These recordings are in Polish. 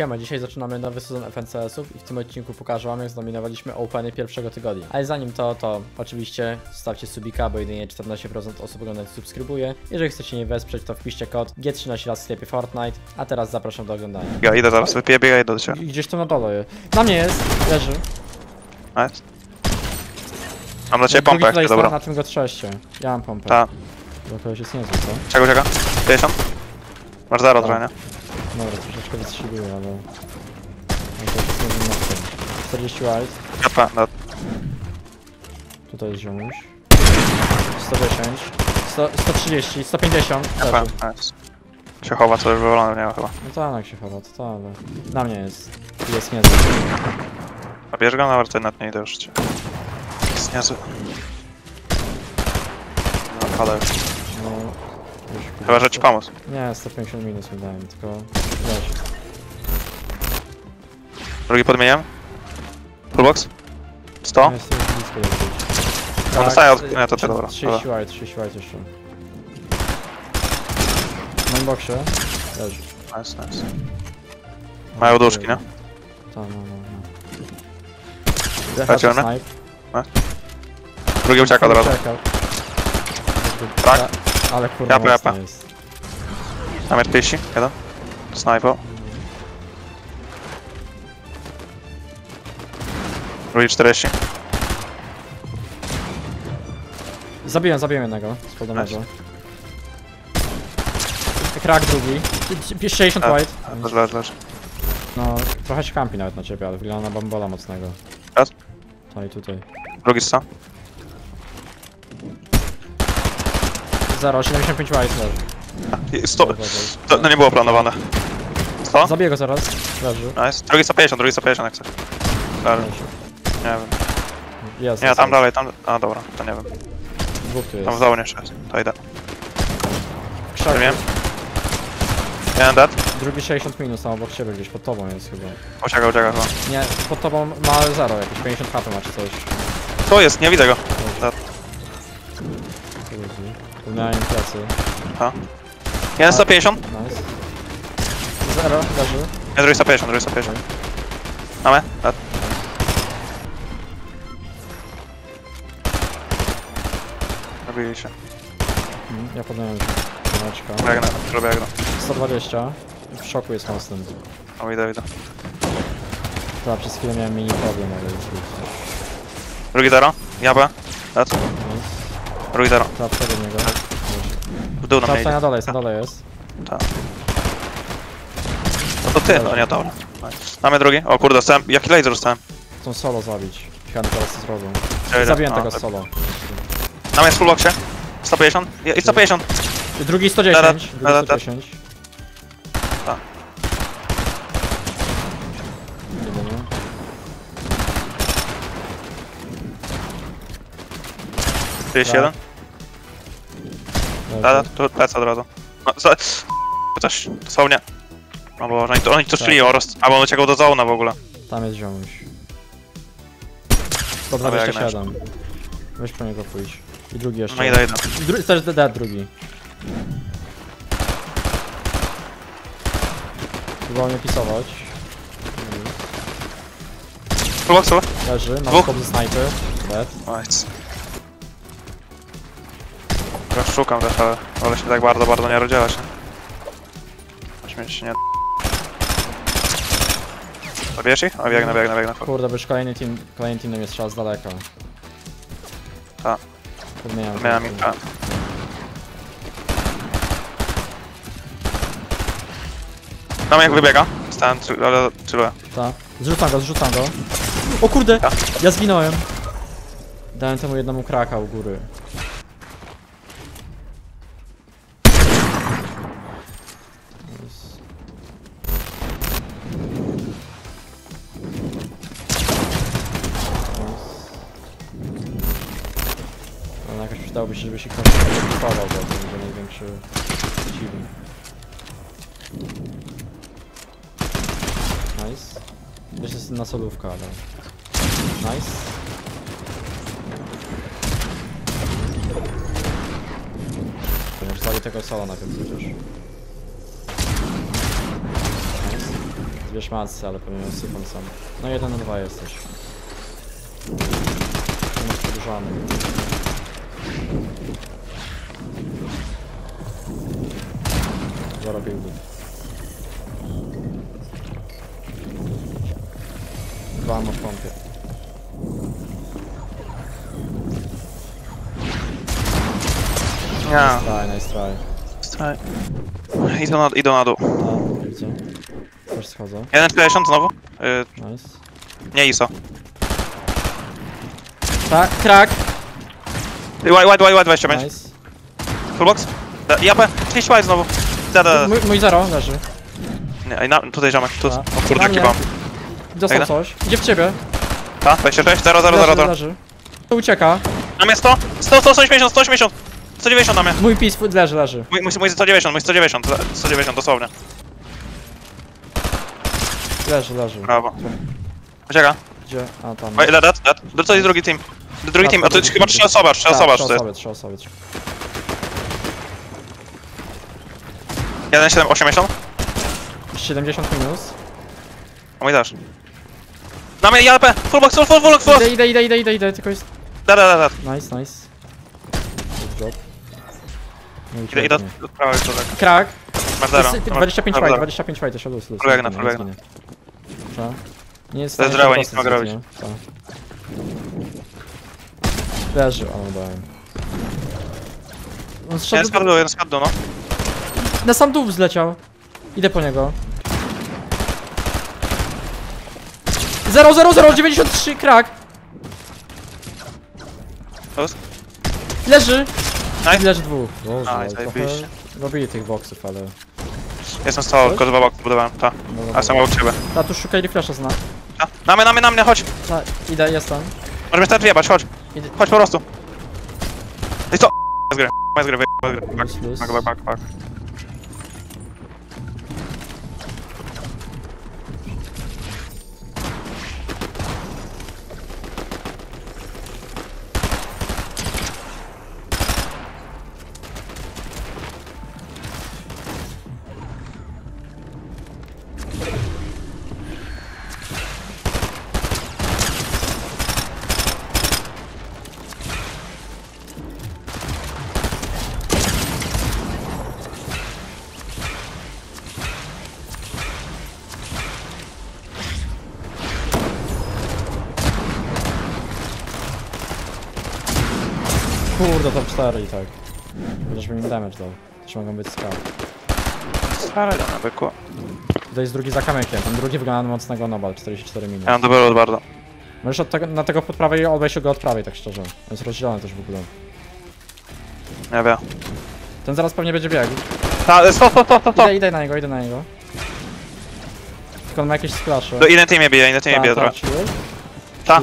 Siema, dzisiaj zaczynamy nowy sezon FNCS-ów i w tym odcinku pokażę wam jak zdominowaliśmy Openy pierwszego tygodnia. Ale zanim to, to oczywiście stawcie subika, bo jedynie 14% osób oglądających subskrybuje. Jeżeli chcecie nie wesprzeć, to wpiszcie kod G13 raz w sklepie Fortnite, a teraz zapraszam do oglądania. Ja idę zaraz, wypiję, biegaj do ciebie. Gdzieś tam na dole. Na mnie jest, leży. Nice. Mam dla ciebie Drugi pompę, tutaj jak stał, dobra. na czym go trzeście. Ja mam pompę. Ta. Bo kogoś jest niezły, co? Czego, czego? 50? Masz zero Tak. trochę, nie? Dobra, troszeczkę wystrzeliłem, ale... ale to jest niezły mocno. 40 white. Japa, no. Tutaj jest ziomuś. 110, 100, 130, 150. Japa, leży. nice. Się chowa, co już wywalone nie ma chyba. No to jak się chowa, to to, ale... Na mnie jest. Jest niezły. A bierz go, nawet net nie idę już cię. Jest niezły. No, już. No... Chyba, że ci pomóc. Nie, 150 minus mi dałem, tylko... Weź. Drugi podmieniam. Fullbox? 100? No, jest już blisko jakiś. No, dostaję od- nie, to ty, dobra, 30 dobra. white, 30 white jeszcze. W mainboxie. Leży. Nice, nice. Mają duszki, nie? Tak, no, no, no. Snipe. Drugi ucieka od razu. Czekał. Tak. Ale kurwa Japa, mocno japa. jest. Tam 40, jeden. Sniper. Drugi 40. Zabiłem, zabiłem jednego z podobnego. Krak drugi. 60 A, white. Leż, leż, leż. No, trochę się kampi nawet na ciebie, ale wygląda na bambola mocnego. Raz. To i tutaj. Drugi 100. 0, 75 white leży. I 100. Dobra, To no nie było planowane. 100? Zabiję go zaraz. Leży. Nice. Drugi 150, drugi 150 jak chcesz. Leży. Nie wiem. Jest. Nie, jest, tam jest. dalej, tam... A dobra, to nie wiem. Dwóch tu Tam w jest. dołu nie szedł. To idę. Krzak. Wiem. Jeden dead. Drugi 60 minus, tam obok ciebie gdzieś, pod tobą jest chyba. Ucieka, ucieka chyba. Nie, pod tobą ma 0, jakieś 50 HP ma czy coś. Tu jest, nie widzę go. Dead. Tu ludzi. Tu miałem plecy. Jeden 150. Nice. 0, leży. Nie, drugi 150, drugi 150. Mamy? Dead. Robili się. Mhm, Ja podałem Małeczka. Biegnę, przebiegnę. 120. W szoku jest mocnym. O, idę, idę. Ta, przez chwilę miałem mini problem, ale już jest. Drugi zero. Jabę. Dead. Nice. Drugi zero. Przede niego. W dół na mnie idzie. na dole jest, na dole jest. No to ty, no nie, dobra. Mamy drugi. O kurde, dostałem. Jaki laser dostałem? Chcą solo zabić. Ciekawe teraz co zrobią. Zabiłem tego tak. solo. Tam jest full boxie. 150. I i 150. Drugi 110. Da, da, Drugi da, da. 110. 31. Tak. Da, da, tu lecę od razu. No, za... Chociaż, dosłownie. No bo oni to, oni to szli, tak. albo on uciekał do zona w ogóle. Tam jest ziomuś. Dobra, Dobra jeszcze siadam. Weź po niego pójść. I drugi jeszcze. No i daj, Dru Też da, da drugi. Próbował mnie pisować. Próbował, co? Leży, mam Dwóch. ze snajpy. Dead. Right szukam też, ale wolę się tak bardzo, bardzo nie rozdzielać. Śmieć się nie... Zabijesz ich? O, biegnę, biegnę, biegnę. Kurde, bo już kolejny team, kolejny team mnie strzela z daleka. Tak. Podmieniam. Miałem ich... A, Tam jak wybiega. Stałem, ale chilluję. Tak. Zrzucam go, zrzucam go. O kurde! Ja. Ja zginąłem. Dałem temu jednemu kraka u góry. Przydałoby się, żeby się ktoś kupował, bo to będzie największy przeciwnik. Nice. Jeszcze jest na solówka, ale... Nice. Może zabić tego sola najpierw chociaż. Nice. Dwie szmacy, ale pewnie sypem sam. No jeden na dwa jesteś. Masz podróżany. Buildu. Dwa w pompie. Nie. Try, nice try. Straj. Idą na, idą na dół. A, widzę. Też schodzę. 1,50 znowu? Yy, Nice. nie ISO. Tak, krak! Wide, wide, wide, 25. Nice. Full box? Da- Japę, 30 wide znowu. Da, da, da. Mój, mój zero leży. Nie, ej, na, tutaj ziomek, tu. O kurde, mnie. kibam. Dostał Jak coś. Idzie w ciebie. Ta, 26, 0, 0, 0, Leży, 0. leży. To ucieka. Na mnie 100, 100, 100, 180, 180. 190 na mnie. Mój pis leży, leży. Mój, mój, mój 190, mój 190, 190 dosłownie. Leży, leży. Brawo. Ucieka. Gdzie? A tam. Oj, dead, dead, dead. Do co jest drugi team? Do drugi team, a to jest chyba trzy osoby, trzy Tak, osoby, trzy osoby, trzy osoby. trzy- 1, 7, 80. 70 minus. A mój też. Na mnie, JLP, full box, full, full, full, full. Idę, idę, idę, idę, idę, idę, tylko jest... Da, da, da, da. Nice, nice. Good job. No i Idę, idę od prawej człowiek. Krak. Masz zero. To jest 25 Dobra, white, dobra. 25 white, jeszcze luz, luz. Full jak na Nie full zginie, nie jest w stanie nic nie mogę robić. nie? Tak. Leży, o dałem. On Jeden skład dół, jeden dół, no. na sam dół zleciał. Idę po niego. 0, 0, 0, 93, krak. Leży. Nice. Leży dwóch. Boże, Nice, ale trochę zajebiście. robili tych boksów, ale... Jestem z tobą, tylko dwa boki budowałem, ta. No, A sam obok ciebie. Ta, tu szukaj refresha zna. Ta. Na mnie, na mnie, na mnie, chodź. Ta, idę, jestem. Możemy start wyjebać, chodź. Idę. Chodź po prostu. I co? Z gry, z gry, z gry. Back, Luz, luz. back, back, Kurde, top 4 i tak. Chociażby im damage dał. Też mogą być skały. Stary, na byku. Tutaj jest drugi za kamykiem, ten drugi wygląda na mocnego nobal, 44 minut. Ja mam dobry loot bardzo. Możesz od tego, na tego pod prawej obejść go od prawej, tak szczerze. On jest rozdzielony też w ogóle. Nie wiem. Ten zaraz pewnie będzie biegł. Ta, stop, stop, stop, stop. Idę, idę na niego, idę na niego. Tylko on ma jakieś splasze. Do innej teamie bije, innej teamie bije trochę. Ta.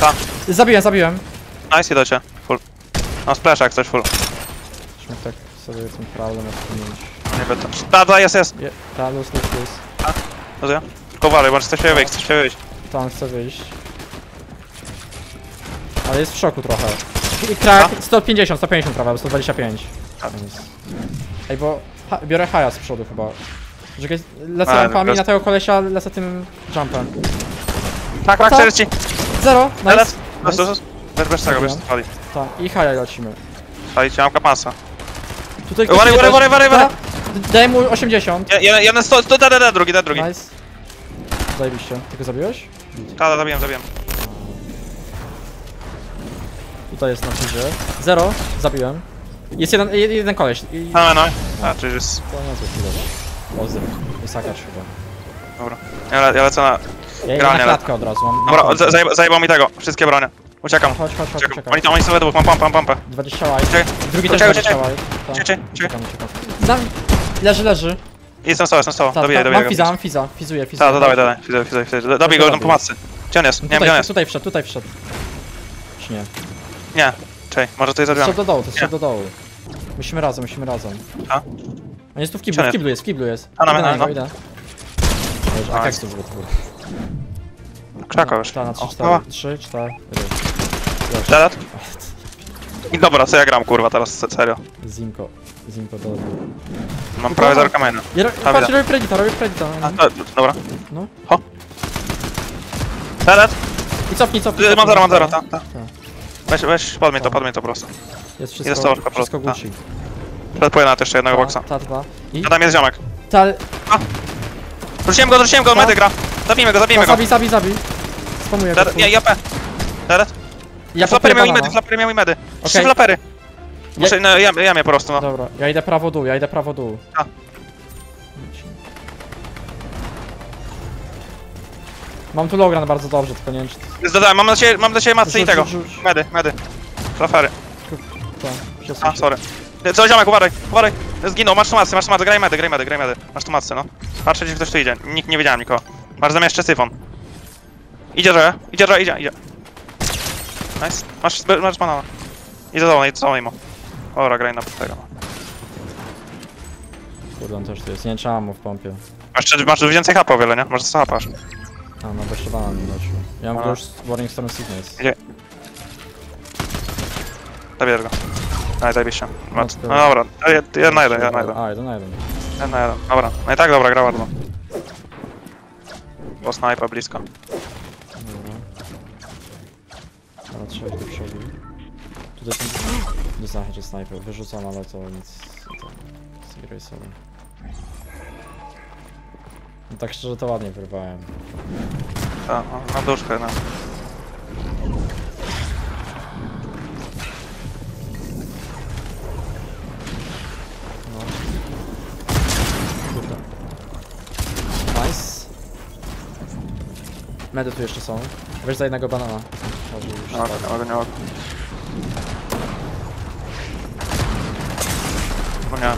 Ta. Zabiłem, zabiłem. Nice, idę cię. Full. Mam splash jak coś full. Musimy tak sobie ten problem odpłynąć. Nie będę. Ta, ta, jest, jest. Je, ta, luz, luz, luz. Rozumiem? Tylko uważaj, bo chcesz się wyjść, chcesz się wyjść. To on chce wyjść. Ale jest w szoku trochę. I Krak, 150, 150 prawa, 125. Tak. Więc- Ej, bo ha, biorę haja z przodu chyba. Czekaj, lecę A, rampami na tego kolesia, lecę tym jumpem. Tak, tak, Co? 40. Zero, nice. Teraz. Nice. Bez, bez, tego, bez pali. Tak, i haja lecimy. Cię, mam kapansa. Tutaj ktoś wary, mnie wary, też- wary, wary. Ta, Daj mu 80. Je- Jeden, jeden, sto, sto, da, da, da, drugi, da, drugi. Nice. Zajebiście. Tylko zabiłeś? Ta, da, zabiłem, zabiłem. Tutaj jest na krzyży. Zero, zabiłem. Jest jeden, jed- jeden koleś. I... No, no. A, czyli jest. To nie jest. Pozdro. Jest akacz chyba. Dobra. Ja, le, ja lecę na. Ja idę Granie na lecę. klatkę od razu. Mam, Dobra, mam za- zajeb- zajebał mi tego. Wszystkie bronie. Uciekam. Chodź, chodź, chodź, Uciekam. Oni tam, oni są we dwóch, mam pompę, mam pompę. 20 łaj. Drugi też Czekaj, 20 czekaj. łaj. Tak. Uciekam, uciekam. Za... Leży, leży. Jestem stał, jestem stał. Ta, Dobijaj, ta, dobijaj. mam fiza, mam fiza. Fizuję, fizuję. Tak, to dawaj, dawaj. Fizuj, fizuj, fizuj. Dobij go, tam robię? pomocy. Gdzie on jest? Nie wiem, Tutaj, gdzie on jest. tutaj wszedł, tutaj wszedł. Czy nie? Nie. Czekaj, może tutaj za Wszedł drzwiami. do dołu, to wszedł do dołu. Musimy razem, musimy razem. A? On jest tu w kiblu, w kiblu jest, w kiblu jest. A, no, no, na niego, no. idę. A jak to było to było? Krzaka już. Ta, na 3, O, 4, mała. 3, 4. Dead? I dobra, co ja gram, kurwa, teraz se- serio. Zimko. z nim podobny. Mam prawie zero kamienia. Ja ro- A, patrz, robię predita, robię predita. A, to, dobra. No. Telet? I cofnij, cofnij. Mam cofnij, zero, mam zero, cofnij. tak, tak. Weź, weź, podmień to, podmień to po prostu. Jest Jest wszystko, to, po wszystko prostu, Gucci. Przedpłyję na jeszcze jednego Ta, boksa. ta dwa. I A tam jest ziomek. ta... Wróciłem go, wróciłem go, Ta. medy gra. Zabijmy go, ta zabijmy go. zabij, zabij, zabij. Spamuję go. Telet, ja, ja P. Telet? Ja Flapery miał i medy, flapery miał i medy. Trzy Okej. flapery. Muszę, no, ja, ja mnie po prostu, no. Dobra, ja idę prawo dół, ja idę prawo dół. A. Mam tu logran bardzo dobrze, tylko nie wiem czy... Mam dla ciebie, mam dla ciebie matce i tego. rzuć, rzuć. Medy, medy. To, przesuń A, sorry. Nie, Co, ziomek, uważaj, uważaj. Zginął, masz tu masy, masz tu masy, graj medy, graj medy, graj medy. Masz tu masy, no. Patrzę, gdzie ktoś tu idzie. Nikt, nie widziałem nikogo. Masz zamiast jeszcze syfon. Idzie, że, idzie, że, idzie, idzie. Nice. Masz, masz banana. Idzie za mną, idzie za mną, mimo. Dobra, graj na tego. Kurde, on też tu jest, nie trzeba mu w pompie. Masz, masz więcej hapa o wiele, nie? Może co hapasz. A, no bo jeszcze banan mi lecił. Ja mam A. już Warning Storm Sickness. Gdzie? Zabierz go. Daj, zajebiście. Mat. No, No dobra, ja, ja na jeden, ja na jeden. A, jeden na jeden. Ja na jeden. Dobra. No i tak dobra, gra bardzo. Bo snajpa blisko. Ale trzeba iść do przodu. Tutaj ten... Nie znam, że snajper. Wyrzucam, ale to nic... Zbieraj sobie. No tak szczerze to ładnie wyrwałem. Ta, no, na duszkę, no. No. Kurde. Nice. Medy tu jeszcze są. Weź za jednego banana. Może już Nie mogę, spadł. nie mogę, nie mogę. No nie.